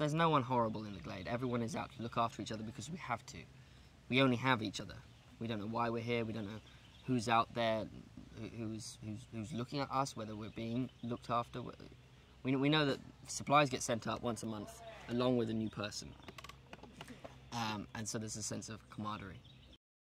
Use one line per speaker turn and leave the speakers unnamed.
there's no one horrible in the glade. Everyone is out to look after each other because we have to. We only have each other. We don't know why we're here. We don't know who's out there, who's who's who's looking at us, whether we're being looked after. We we know that supplies get sent up once a month, along with a new person. Um, and so there's a sense of camaraderie.